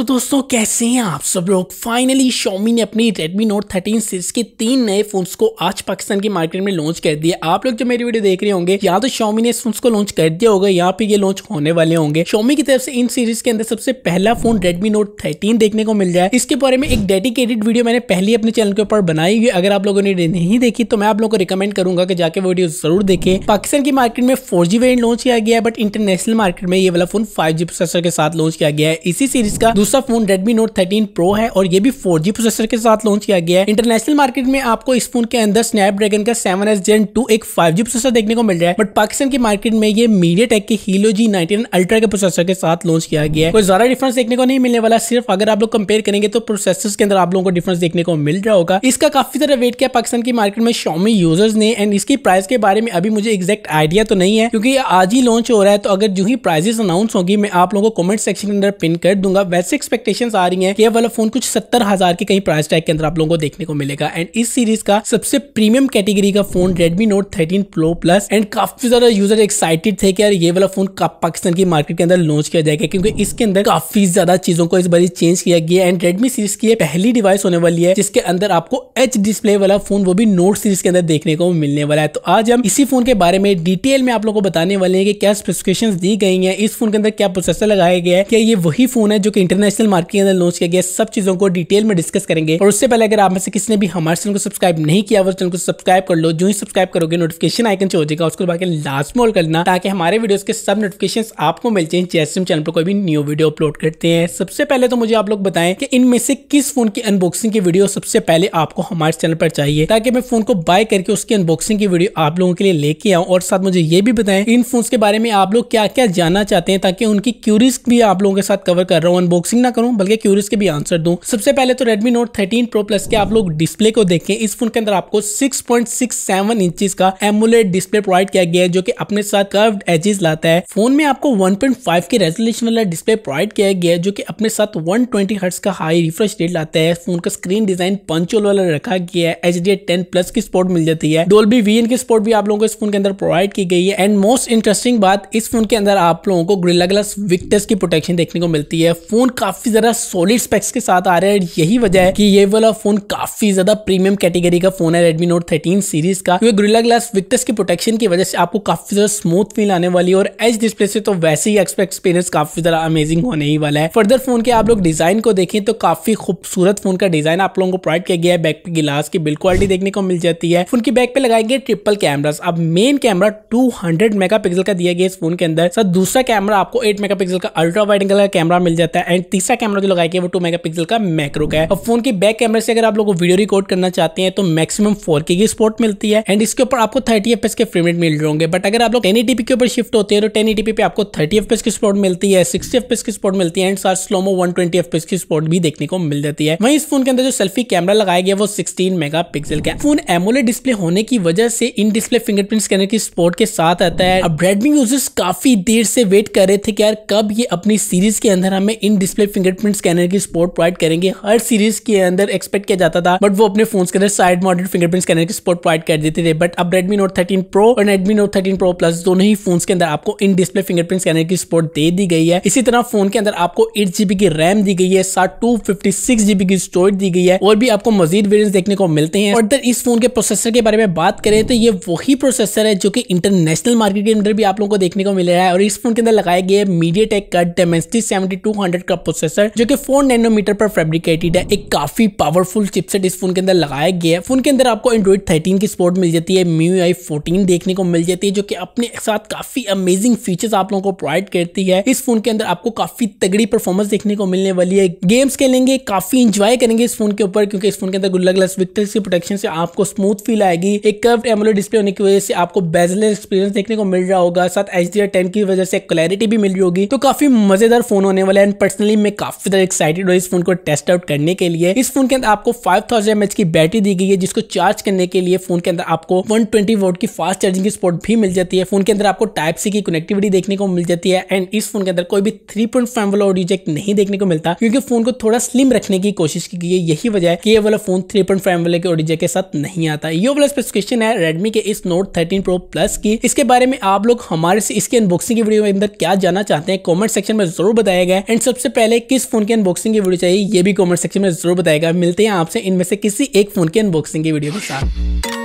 सो so, दोस्तों कैसे हैं आप सब लोग? फाइनली Xiaomi ने अपनी Redmi Note 13 सीरीज़ के तीन नए फोन्स को आज पाकिस्तान की मार्केट में लॉन्च कर दिया। आप लोग जो मेरी वीडियो देख रहे होंगे या तो Xiaomi ने इस फोन्स को लॉन्च कर दिया होगा या फिर ये लॉन्च होने वाले होंगे। Xiaomi की तरफ़ से इन सीरीज़ के अंदर सबसे पहला फ़ोन Redmi Note 13 देखने को मिल जाए। इसके बारे में एक डेडिकेटेड वीडियो मैंने पहले अपने चैनल के ऊपर बनाई हुई अगर आप लोगों ने नहीं देखी तो मैं आप लोगों को रिकमेंड करूँगा कि जाके वीडियो ज़रूर देखें। पाकिस्तान की मार्केट में फोर वेरियंट लॉन्च किया गया है बट इंटरनेशनल मार्केट में ये वाला फ़ोन फाइव प्रोसेसर के साथ लॉन्च किया गया है। इसी सीरीज़ का दूसरा फ़ोन Redmi Note 13 Pro है और ये भी 4G प्रोसेसर के साथ लॉन्च किया गया है। इंटरनेशनल मार्केट में आपको इस फ़ोन के अंदर स्नैपड्रैगन का सेवन 7s Gen 2 एक 5G प्रोसेसर देखने को मिल रहा है। बट पाकिस्तान की मार्केट में ये मीडियाटेक के हीलो जी नाइनटीन अल्ट्रा के प्रोसेसर के साथ लॉन्च किया गया है। कोई ज़्यादा डिफरेंस देखने को नहीं मिलने वाला, सिर्फ़ अगर आप लोग कंपेयर करेंगे तो प्रोसेसर के अंदर आप लोगों को डिफरेंस देखने को मिल रहा होगा। इसका काफ़ी तरह वेट किया पाकिस्तान की मार्केट में Xiaomi यूज़र्स ने एंड इसकी प्राइस के बारे में अभी मुझे एग्जैक्ट आइडिया तो नहीं है, क्योंकि आज ही लॉन्च हो रहा है तो अगर जो ही प्राइजेस अनाउंस होगी, मैं आप लोगों को कमेंट सेक्शन के अंदर पिन कर दूँगा। वैसे एक्सपेक्टेशन आ रही है कि वाला फ़ोन कुछ सत्तर हज़ार के कहीं प्राइस टैग के अंदर आप लोगों को देखने को मिलेगा। एंड इस सीरीज़ का सबसे प्रीमियम कैटेगरी का phone Redmi Note thirteen pro plus and काफ़ी ज़्यादा यूज़र एक्साइटेड थे कि यार ये वाला फ़ोन कब पाकिस्तान की मार्केट के अंदर लॉन्च किया जाएगा क्योंकि इसके अंदर काफ़ी ज़्यादा चीज़ों को इस बार चेंज किया गया एंड रेडमी सीरीज़ की पहली डिवाइस होने वाली है, जिसके अंदर आपको एच डिस्प्ले वाला फ़ोन वो भी नोट सीरीज़ के अंदर देखने को मिलने वाला है। तो आज हम इसी फ़ोन के बारे में डिटेल में आप लोगों को बताने वाले हैं कि क्या स्पेसिफिकेशन दी गई है, इस फ़ोन के अंदर क्या प्रोसेसर लगाया गया है, क्या ये वही फ़ोन है जो कि इंटरनेशनल मार्केट के अंदर लॉन्च किया गया, सब चीज़ों को डिटेल में डिस्कस करेंगे। और उससे पहले अगर आप में से किसी ने भी हमारे चैनल को सब्सक्राइब नहीं किया, वो चैनल को सब्सक्राइब कर लो। जो ही सब्सक्राइब करोगे नोटिफिकेशन आइकन हो जाएगा। उसको बाकी लास्ट में करना, ताकि हमारे वीडियोस के सब नोटिफिकेशन आपको मिल जाए। जैसे हम चैनल पर कोई भी न्यू वीडियो अपलोड करते हैं। सबसे पहले तो मुझे आप लोग बताएँ कि इनमें से किस फ़ोन की अनबॉक्सिंग की वीडियो सबसे पहले आपको हमारे चैनल पर चाहिए, ताकि मैं फ़ोन को बाय करके उसकी अनबॉक्सिंग की वीडियो आप लोगों के लिए लेके आऊँ। और साथ मुझे ये भी बताएँ, इन फ़ोन के बारे में आप लोग क्या क्या जानना चाहते हैं, ताकि उनकी क्यूरीज भी आप लोगों के साथ कवर कर रहा हूँ। अनबॉक्सिंग ना करूँ, बल्कि क्यूरीज के भी आंसर दूँ। सबसे पहले तो Redmi Note 13 Pro Plus के आप लोग डिस्प्ले को देखें। इस फ़ोन के अंदर आपको 6.67 इंचेस का एमुलेट डिस्प्ले प्रोवाइड किया गया है, जो कि अपने साथ कर्व्ड एजेस लाता है। फ़ोन में आपको 1.5 के रेजोल्यूशन वाला डिस्प्ले प्रोवाइड किया गया है, जो कि अपने साथ 120 ट्वेंटी का हाई रिफ्रेश रेट लाता है। फ़ोन का स्क्रीन डिज़ाइन पंचोल वाला रखा गया है। एच डी प्लस की स्पोर्ट मिल जाती है। डोल्बी वी की स्पोर्ट भी आप लोगों को इस फ़ोन के अंदर प्रोवाइड की गई है। एंड मोस्ट इंटरेस्टिंग बात, इस फ़ोन के अंदर आप लोगों को ग्रिल्ला ग्लास विक्टर्स की प्रोटेक्शन देखने को मिलती है। फ़ोन काफ़ी ज़्यादा सॉलिड स्पेक्स के साथ आ रहा है यही वजह है कि ये वाला फ़ोन काफ़ी ज़्यादा प्रीमियम कैटेगरी का फ़ोन है, Redmi Note 13 सीरीज़ का। क्योंकि ग्रिल्ला ग्लास विक्टर्स की प्रोटेक्शन की वजह से आपको काफ़ी ज़्यादा स्मूथ फील आने वाली है और एच डिस्प्ले से तो वैसे ही एक्सपीरियंस काफ़ी ज़्यादा अमेजिंग होने ही वाला है। फर्दर फ़ोन के आप लोग डिज़ाइन को देखें तो काफ़ी खूबसूरत फ़ोन का डिज़ाइन आप लोगों को प्रोवाइड किया गया है। बैक पे गिलास की बिल्ड क्वालिटी देखने को मिल जाती है। फ़ोन की बैक पे लगाए गए ट्रिपल कैमरा अब मेन कैमरा टू हंड्रेड का दिया गया इस फ़ोन के अंदर। सर दूसरा कैमरा आपको एट मेगा का अल्ट्रा वाइड एंगल का कैमरा मिल जाता है। एंड तीसरा कैमरा जो लगाया गया वो टू मेगा का मैक्रो का है। और फ़ोन की बैक कैमरे से अगर आप लोग वीडियो रिकॉर्ड करना चाहते हैं तो मैक्सिमम फोर की स्पोर्ट मिलती है। एंड इसके ऊपर आपको थर्टी एफ़ के फ्रेम रेट मिल रहे होंगे। बट अगर आप लोग टेन के ऊपर शिफ्ट होते हैं तो टेन पे आपको थर्टी एफ़ की स्पोर्ट मिलती है सिक्सटी एफ़ की स्पोर्ट मिलती है एंड साथ स्लोमो वन ट्वेंटी की स्पोर्ट भी देखने को मिल जाती है। वहीं इस फ़ोन के अंदर जो सेल्फी कैमरा लगाया गया, वो सिक्सटीन मेगा का फ़ोन एमोलेट डिस्प्ले होने की वजह से इन डिस्प्ले फिंगरप्रिंट स्कैनर की स्पोर्ट के साथ आता है। अब रेडमी यूज़र्स काफ़ी देर से वेट कर रहे थे कि यार कब ये अपनी सीरीज़ के अंदर हमें इन डिस्प्ले फिंगरप्रिंट स्कैनर की सपोर्ट प्रोवाइड करेंगे। हर सीरीज़ के अंदर एक्सपेक्ट किया जाता था बट वो अपने फ़ोन के अंदर साइड मॉडल फिंगरप्रिंट स्कैनर की सपोर्ट प्रोवाइड कर देते थे। बट अब Redmi Note 13 Pro और Redmi Note 13 Pro Plus दोनों ही फ़ोन के अंदर आपको इन डिस्प्ले फिंगरप्रिंट स्कैनर की सपोर्ट दे दी गई है। इसी तरह फ़ोन के अंदर आपको एट जीबी की रैम दी गई है, साथ टू फिफ्टी सिक्स जीबी की स्टोरेज दी गई है, और भी आपको मजीद वेरियंट देखने को मिलते हैं। और इस फ़ोन के प्रोसेसर के बारे में बात करें तो ये वही प्रोसेसर है जो कि इंटरनेशनल मार्केट के अंदर भी आप लोगों को देखने को मिल रहा है। और इस फ़ोन के अंदर लगाया गया है मीडिया टेक का डेमेंसिटी सेवेंटी टू हंड्रेड का प्रोसेसर जो कि फोर नैनोमीटर पर फेब्रिकेटेड है, एक काफ़ी पावरफुल चिपसेट इस फ़ोन के अंदर लगाया गया है। फ़ोन के अंदर आपको एंड्रॉइड थर्टीन की सपोर्ट मिल जाती है म्यू आई फोर्टीन देखने को मिल जाती है, जो कि अपने साथ काफ़ी अमेजिंग फीचर्स आप लोगों को प्रोवाइड करती है। इस फ़ोन के अंदर आपको काफ़ी तगड़ी परफॉर्मेंस देखने को मिलने वाली है। गेम्स खेलेंगे, काफ़ी इंजॉय करेंगे इस फ़ोन के ऊपर, क्योंकि इस फ़ोन के अंदर गुल्ला ग्लास विक्टर्स की प्रोटेक्शन से आपको स्मूथ फील आएगी। एक कर्व एमोलेड डिस्प्ले होने की वजह से आपको बेजलेस एक्सपीरियंस देखने को मिल रहा होगा। साथ एच डी की वजह से क्लैरिटी भी मिल रही होगी। तो काफ़ी मज़ेदार फ़ोन होने वाला है पर्सनली मैं काफ़ी ज़्यादा एक्साइटेड हूँ इस फ़ोन को टेस्ट आउट करने के लिए। इस फ़ोन के अंदर आपको फाइव थाउज़ेंड की बैटरी दी गई है, जिसको चार्ज करने के लिए फ़ोन के अंदर आपको वन ट्वेंटी वोट की फास्ट चार्जिंग की सपोर्ट भी मिल जाती है। फ़ोन के अंदर आपको टाइप सी की कनेक्टिविटी देखने को मिल जाती है एंड इस फ़ोन के अंदर कोई भी थ्री पॉइंट फाइव वाला ऑडियो जैक नहीं देखने को मिलता, क्योंकि फ़ोन को थोड़ा स्लिम रखने की कोशिश की गई है। यही वजह है कि ये वाला फ़ोन थ्री पॉइंट फाइव वाले के ऑडियो जैक के साथ नहीं आता। ये वाला स्पेसिफिकेशन है रेडमी के इस नोट थर्टीन प्रो प्लस की। इसके बारे में आप लोग हमारे से इसके अनबॉक्सिंग की वीडियो में अंदर क्या जाना चाहते हैं कॉमेंट सेक्शन में ज़रूर बताया गया एंड सबसे पहले पहले किस फ़ोन की अनबॉक्सिंग की वीडियो चाहिए, ये भी कमेंट सेक्शन में ज़रूर बताएगा। मिलते हैं आपसे इनमें से किसी एक फ़ोन की अनबॉक्सिंग की वीडियो के साथ।